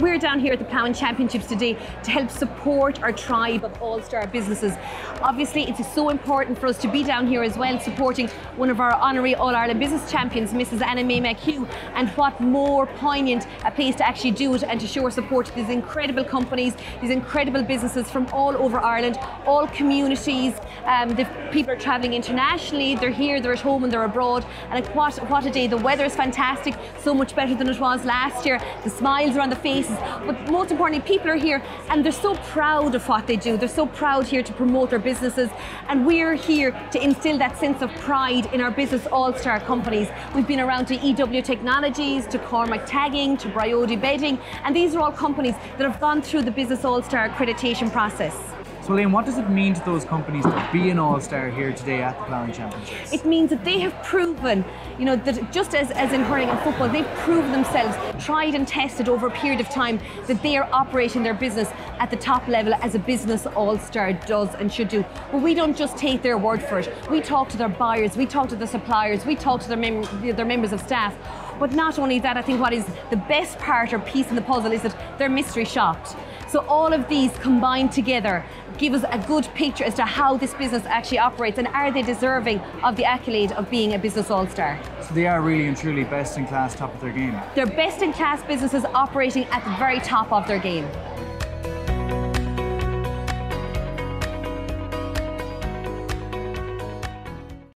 we're down here at the Ploughing Championships today to help support our tribe of all-star businesses. Obviously, it's so important for us to be down here as well, supporting one of our honorary All-Ireland Business Champions, Mrs. Anna May McHugh, and what more poignant a place to actually do it and to show our support to these incredible companies, these incredible businesses from all over Ireland, all communities. Um, the people are travelling internationally, they're here, they're at home and they're abroad, and what, what a day. The weather is fantastic, so much better than it was last year. The smiles are on the faces, but most importantly, people are here and they're so proud of what they do. They're so proud here to promote their businesses, and we're here to instill that sense of pride in our business all-star companies. We've been around to EW Technologies, to Cormac Tagging, to Briody Bedding, and these are all companies that have gone through the Business All-Star accreditation process. So, Elaine, what does it mean to those companies to be an all-star here today at the Ploughing Championships? It means that they have proven, you know, that just as, as in hurling and football, they've proven themselves, tried and tested over a period of time that they are operating their business at the top level as a business all-star does and should do. But we don't just take their word for it. We talk to their buyers, we talk to the suppliers, we talk to their, mem their members of staff. But not only that, I think what is the best part or piece in the puzzle is that they're mystery shopped. So all of these combined together give us a good picture as to how this business actually operates and are they deserving of the accolade of being a business all-star. So they are really and truly best in class, top of their game. They're best in class businesses operating at the very top of their game.